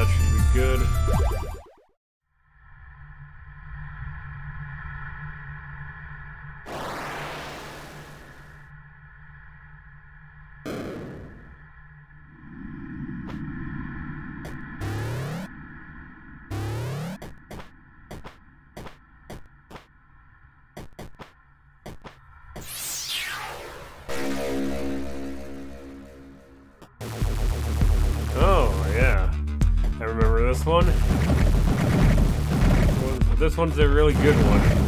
that should be good. One's a really good one.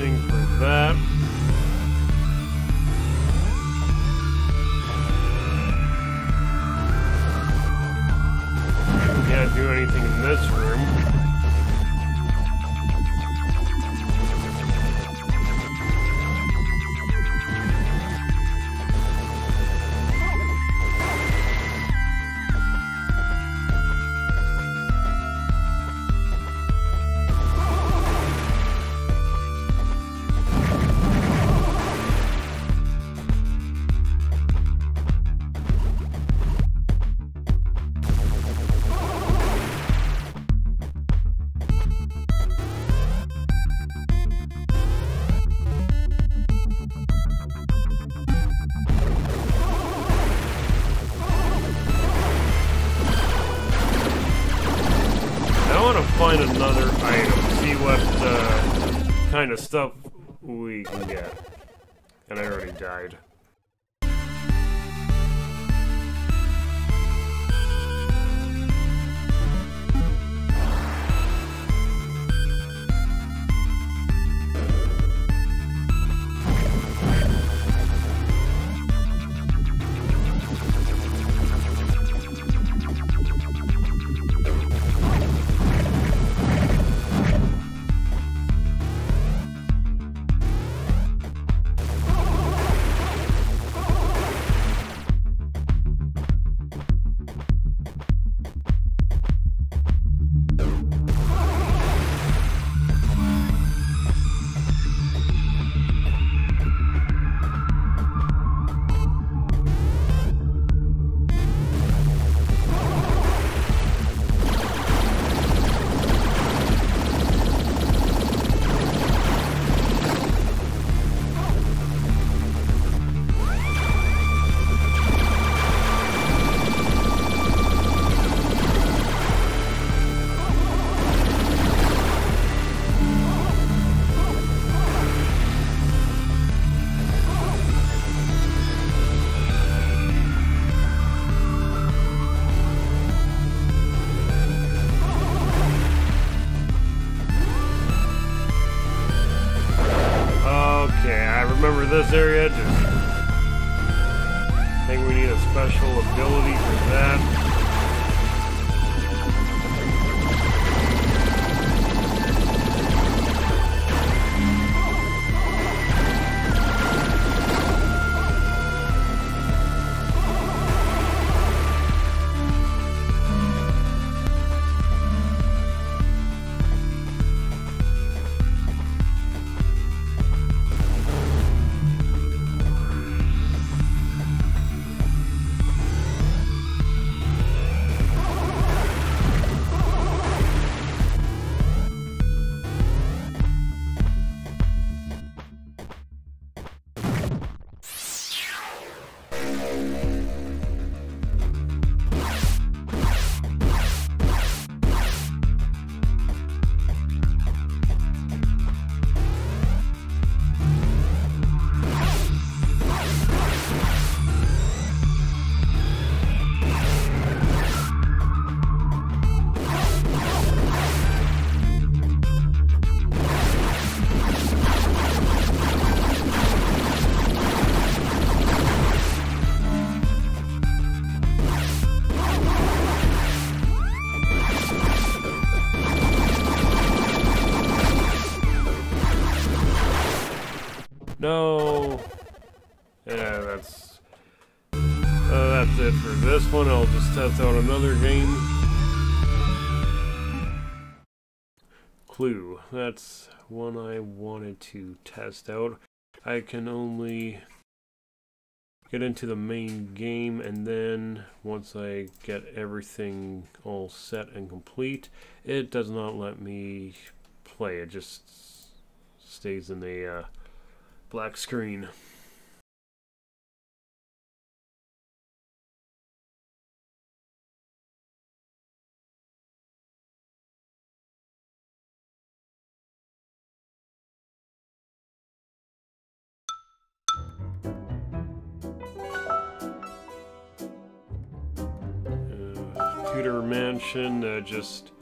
Anything for To find another item, see what uh, kind of stuff we can get. And I already died. That's it for this one. I'll just test out another game. Clue. That's one I wanted to test out. I can only get into the main game and then once I get everything all set and complete it does not let me play it just stays in the uh, black screen Mansion, just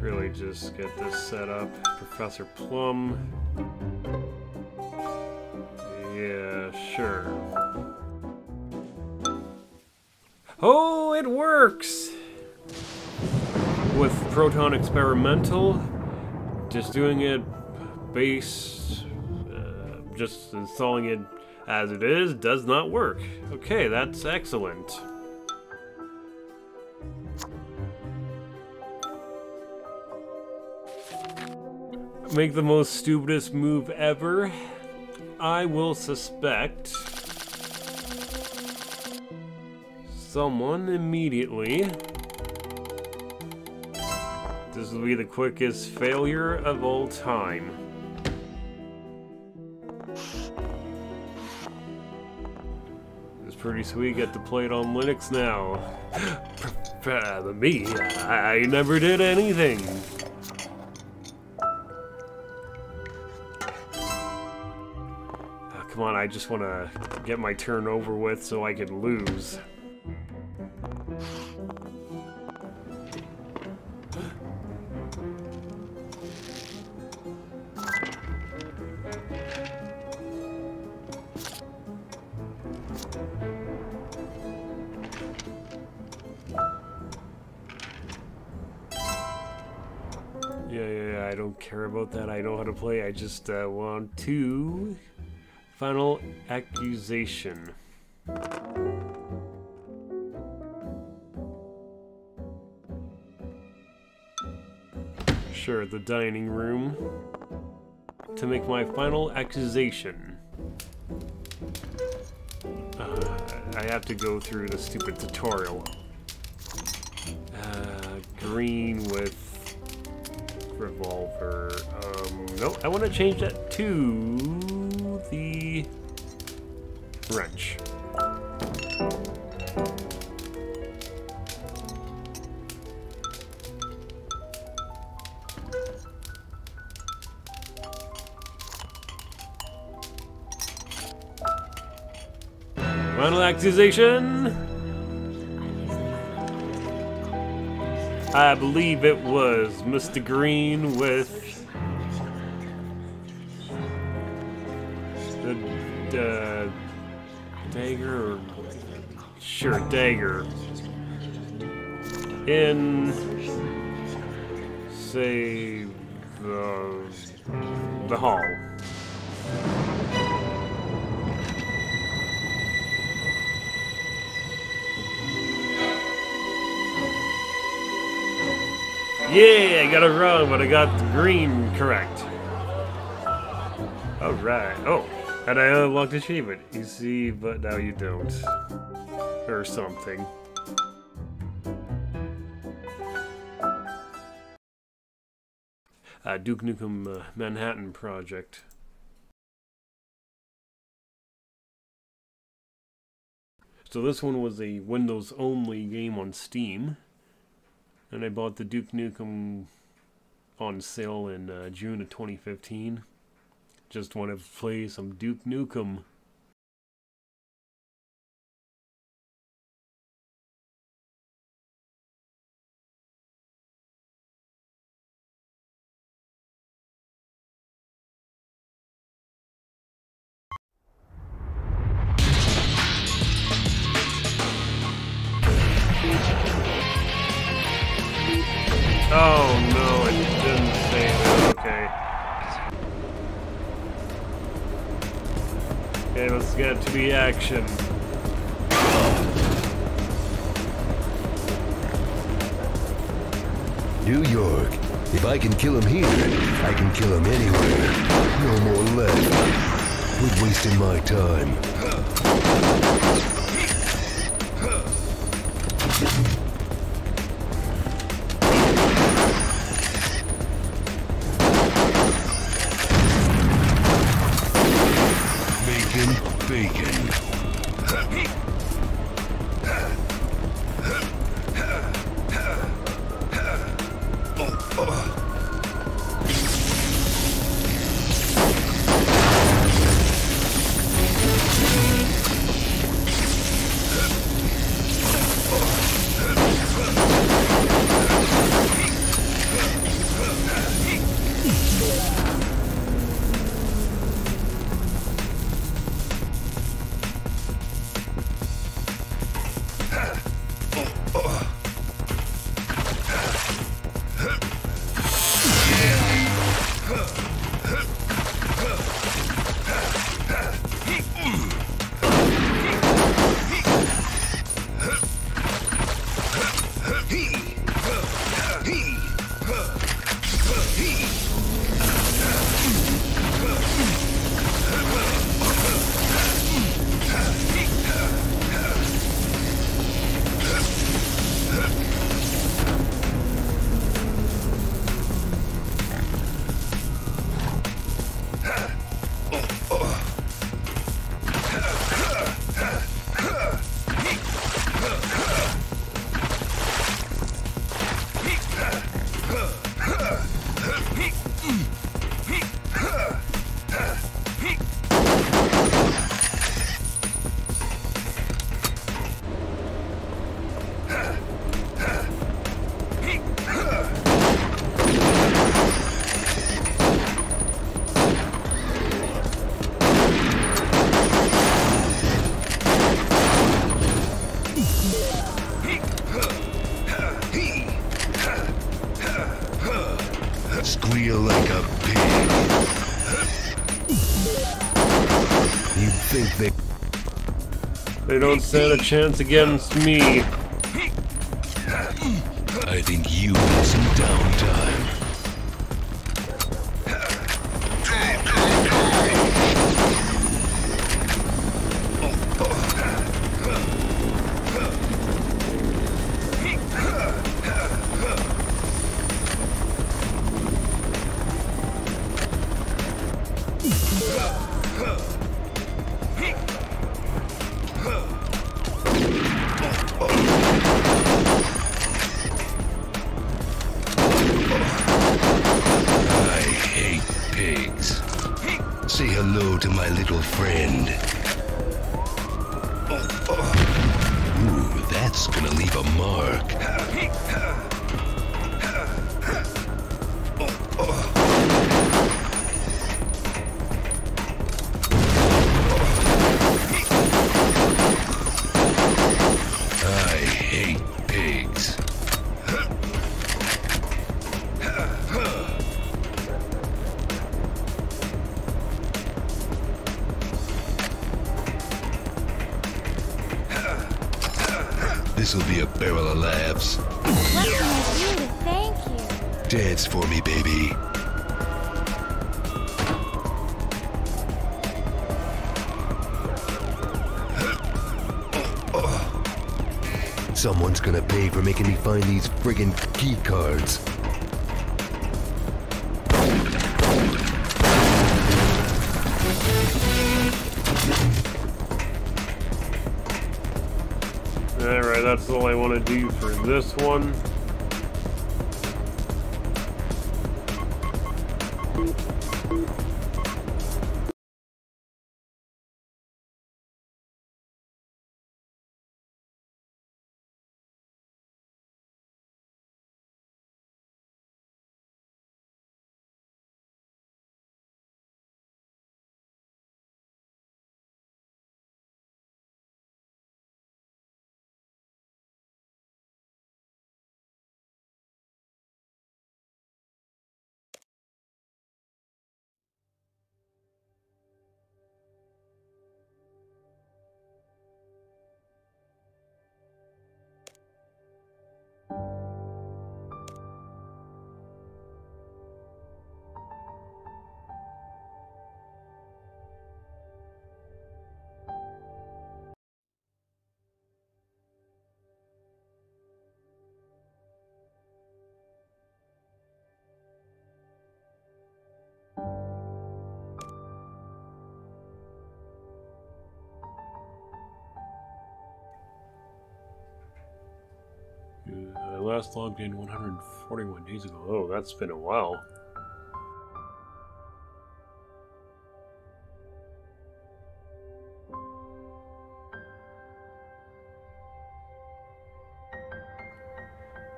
really just get this set up. Professor Plum. Yeah, sure. Oh, it works! With Proton Experimental, just doing it base, uh, just installing it as it is, does not work. Okay, that's excellent. Make the most stupidest move ever. I will suspect someone immediately. This will be the quickest failure of all time. It's pretty sweet, get to play it on Linux now. me, I never did anything. I just want to get my turn over with so I can lose. Yeah, yeah, yeah, I don't care about that. I know how to play. I just uh, want to Final accusation. Sure, the dining room. To make my final accusation. Uh, I have to go through the stupid tutorial. Uh, green with revolver. Um, nope, I want to change that to wrench. Final accusation. I believe it was Mr. Green with uh, dagger or sure dagger in say the the hall. Yeah, I got it wrong, but I got the green correct. Alright. Oh. And I unlocked achievement. You see, but now you don't. Or something. Uh, Duke Nukem uh, Manhattan Project. So this one was a Windows-only game on Steam. And I bought the Duke Nukem on sale in uh, June of 2015. Just want to play some Duke Nukem. Bacon, they They don't stand a chance against me. I think you need some downtime. Hate pigs. This'll be a barrel of laughs. What can I do to thank you? Dance for me, baby. Someone's gonna pay for making me find these friggin' key cards. Alright, that's all I want to do for this one. Last logged in 141 days ago. Oh, that's been a while.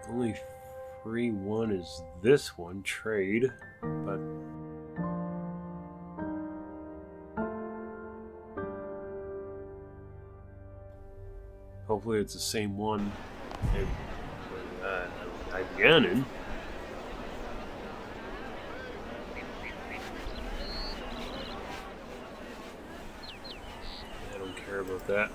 Only free one is this one, trade, but hopefully it's the same one in. I don't care about that.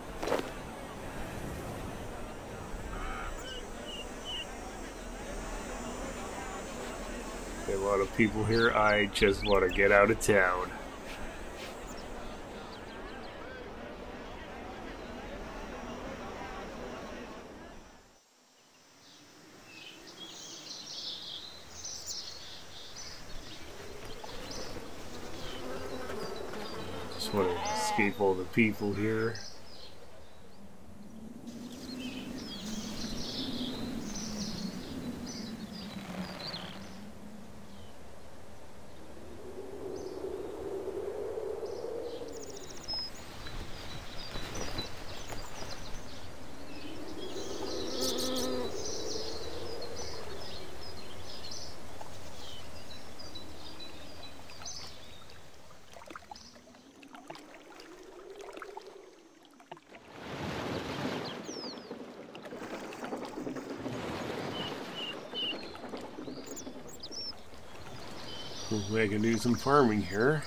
a lot of people here. I just want to get out of town. Just want all the people here. Hopefully I can do some farming here.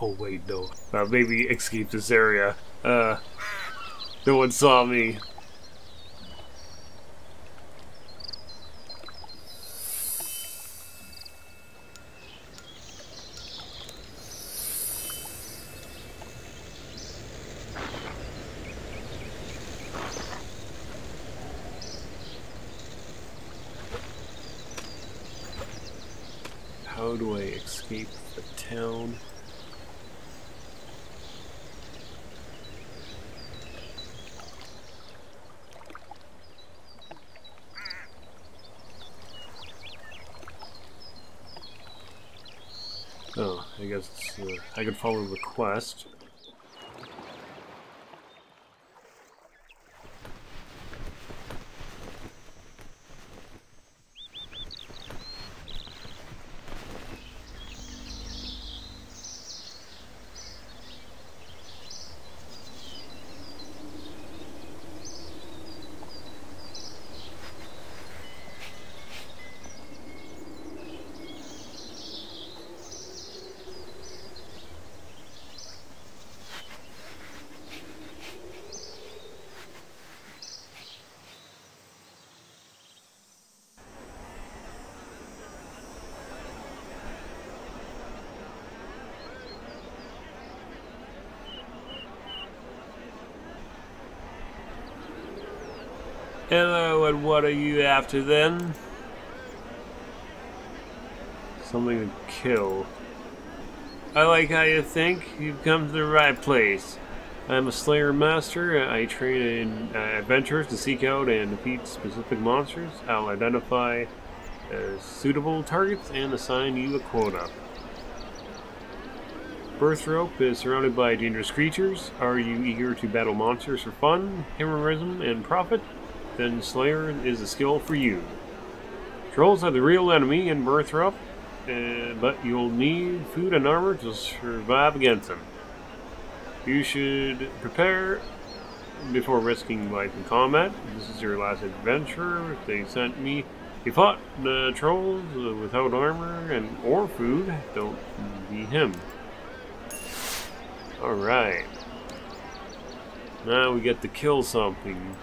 Oh wait, no. Uh, maybe escape this area. Uh, no one saw me. How do I escape the town? Oh, I guess uh, I could follow the quest. Hello, and what are you after then? Something to kill. I like how you think. You've come to the right place. I'm a Slayer Master. I train in uh, adventurers to seek out and defeat specific monsters. I'll identify uh, suitable targets and assign you a quota. Burthorpe is surrounded by dangerous creatures. Are you eager to battle monsters for fun, heroism, and profit? Then Slayer is a skill for you. Trolls are the real enemy in Burthorpe, uh, but you'll need food and armor to survive against them. You should prepare before risking life in combat. This is your last adventure. They sent me. He fought the trolls without armor and or food. Don't be him. Alright. Now we get to kill something.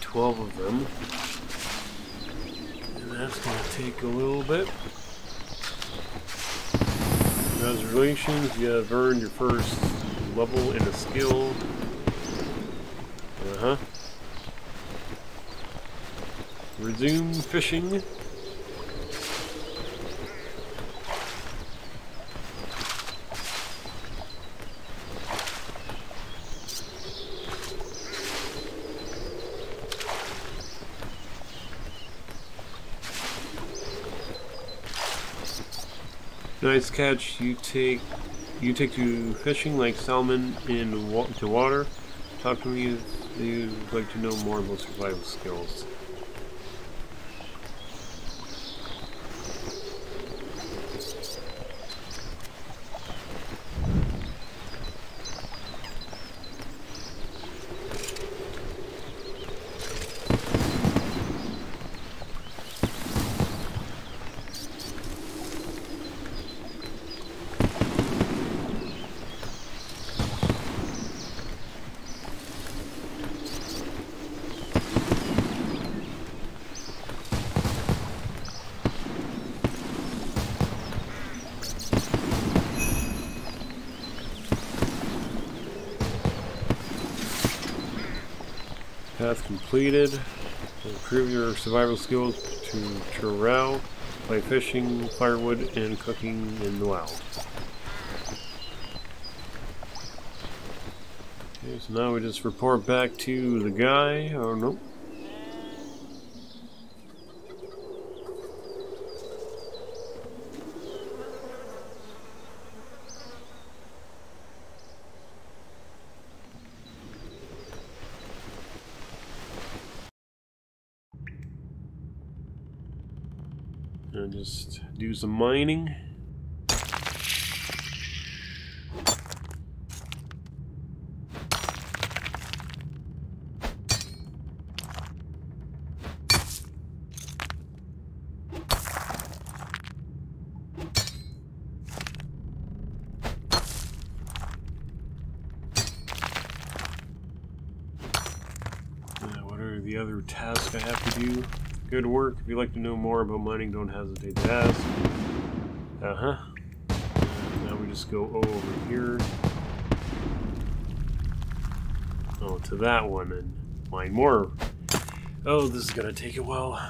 Need 12 of them. And that's going to take a little bit. Congratulations, you have earned your first level in a skill. Uh-huh. Resume fishing. Nice catch. You take you take to fishing like salmon in wa to water. Talk to me if you'd like to know more about survival skills. Completed. Improve your survival skills to Churrell by fishing, firewood, and cooking in the wild. Okay, so now we just report back to the guy. Oh, no. And some mining. Uh, what are the other tasks I have to do? Good work. If you'd like to know more about mining, don't hesitate to ask. Uh-huh. Now we just go over here. Oh, to that one and mine more. Oh, this is gonna take a while.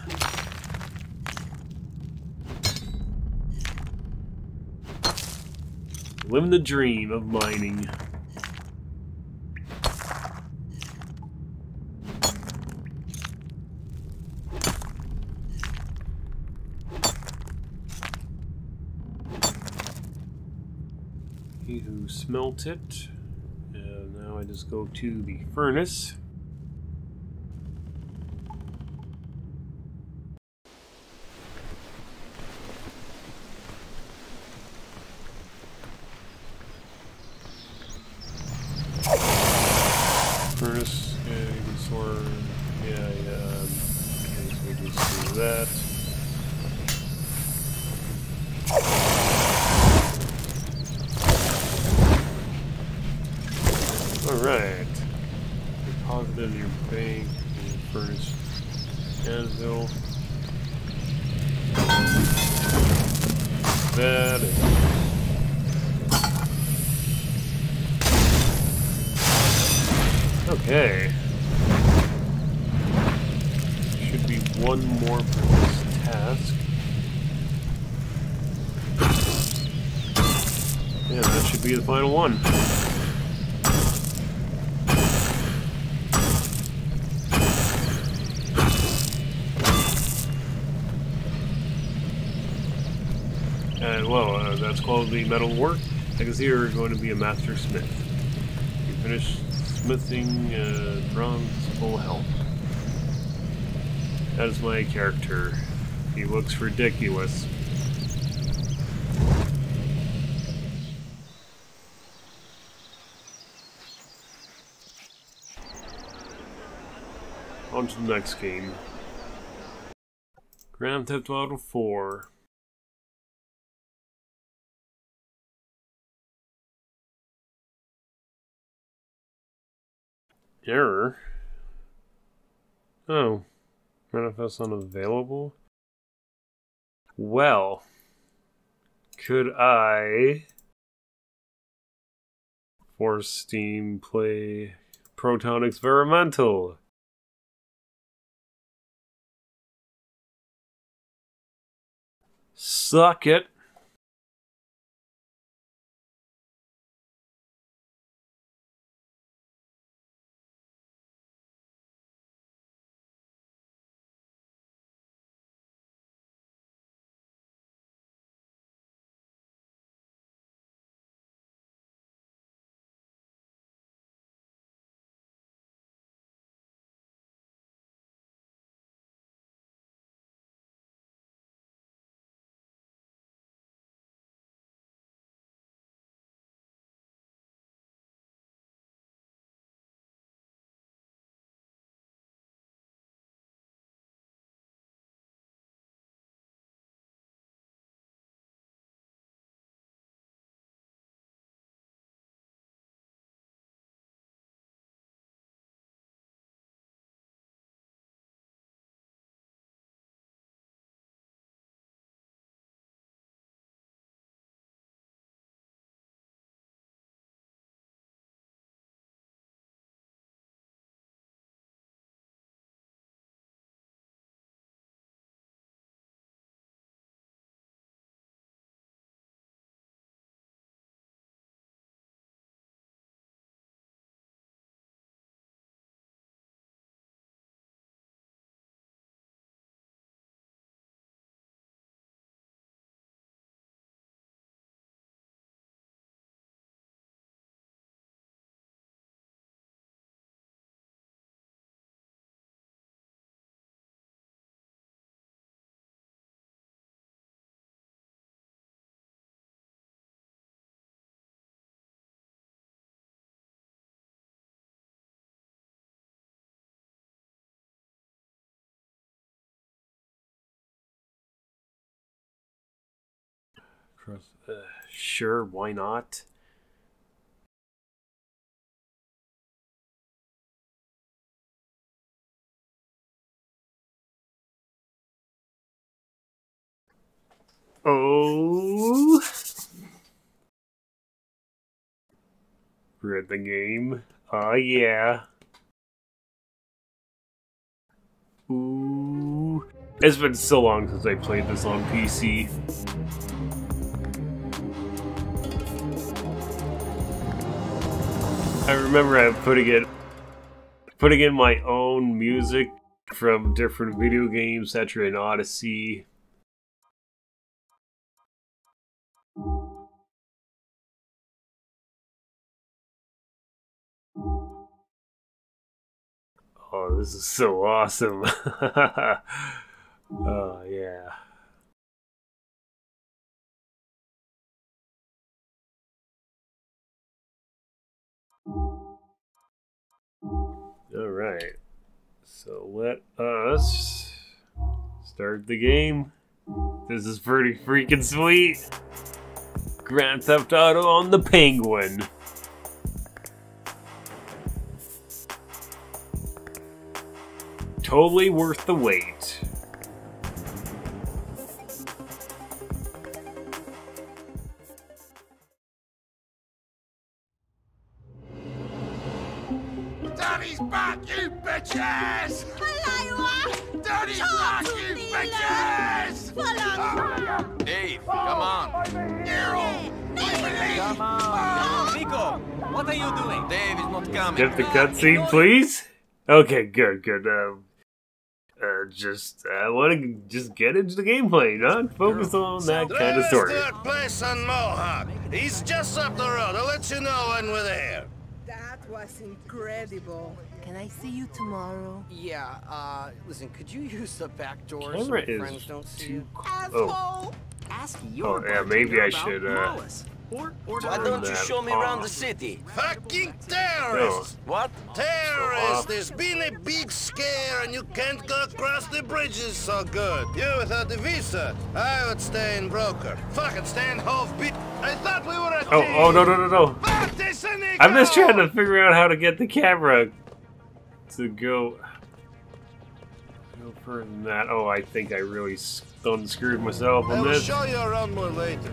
Living the dream of mining. It. And now I just go to the furnace. Furnace, well, uh, that's quality metal work. I can see you're going to be a master smith. You finish smithing uh, bronze full health. That is my character. He looks ridiculous. On to the next game. Grand Theft Auto 4. Error. Oh, manifest unavailable. Well, could I force Steam play Proton Experimental? Suck it. Uh, sure, why not? Oh. We're at the game. Oh, yeah. Ooh. It's been so long since I played this on PC. I remember I putting it putting in my own music from different video games, Tetra and Odyssey. Oh, this is so awesome. oh, yeah. All right. So let us start the game. This is pretty freaking sweet. Grand Theft Auto on the Penguin. Totally worth the wait. Coming. Get the cutscene, please. Okay, good, good. Um, uh, just I want to just get into the gameplay, not focus on that kind of story. There's that place on Mohawk. He's just up the road. I'll let you know when we're there. That was incredible. Can I see you tomorrow? Yeah, uh, listen, could you use the back door so Camera my is friends don't see too. you? Oh, Ask your oh yeah, maybe I should. Uh, Mollis. Or, or Why don't you show me around the city? Fucking terrorists! What? Terrorists! There's been a big scare and you can't go across the bridges so good. You without the visa, I would stay in broker. Fucking stand hove beat. I thought we were a oh, team. oh no no no no! I'm just trying to figure out how to get the camera to go. No further than that. Oh, I think I really s- done screwed myself I on will this. show you around more later.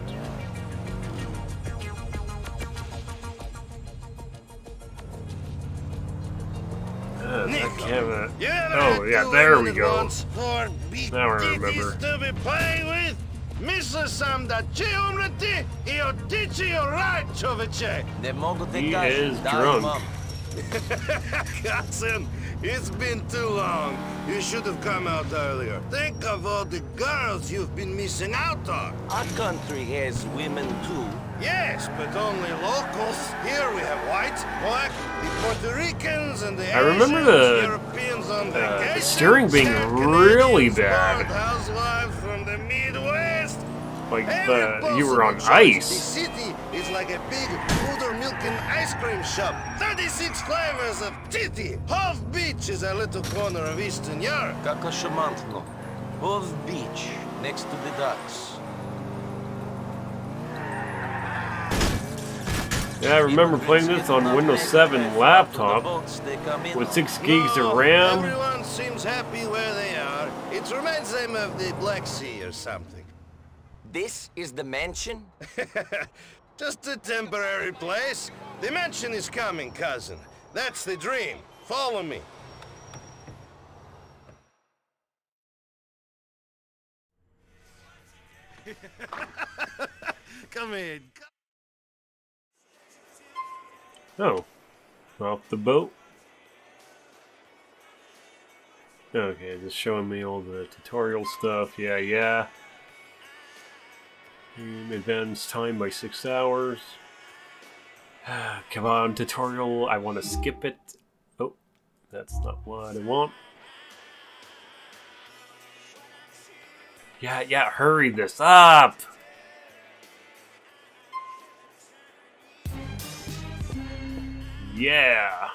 Titties remember. Oh, to be playing with? Misle sam da će umreti i otići u raj, čoveče. Ne mogu te He kažem, is da drunk. imam. Cousin, it's been too long. You should have come out earlier. Think of all the girls you've been missing out on. Our country has women too. Yes, but only locals. Here we have whites, black, the Puerto Ricans, and the I remember the, Europeans on uh, vacation. the steering being really bad. bored housewives from the Midwest. Like the you were on possible choice. The ice. city is like a big powder milk and ice cream shop. 36 flavors of titty. Hove Beach is a little corner of Eastern Europe. Kako šamantno. Hove Beach, next to the docks. Yeah, I remember playing this on Windows 7 laptop with 6 gigs No, of RAM. Everyone seems happy where they are. It reminds them of the Black Sea or something. This is the mansion? Just a temporary place. The mansion is coming, cousin. That's the dream. Follow me. Come in. Oh. Off the boat. Okay, just showing me all the tutorial stuff. Yeah, yeah. Mm, Advance time by six hours. Come on, tutorial. I want to skip it. Oh, that's not what I want. Yeah, yeah, hurry this up! Yeah!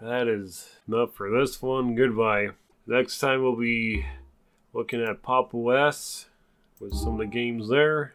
That is enough for this one. Goodbye. Next time we'll be looking at Pop OS with some of the games there.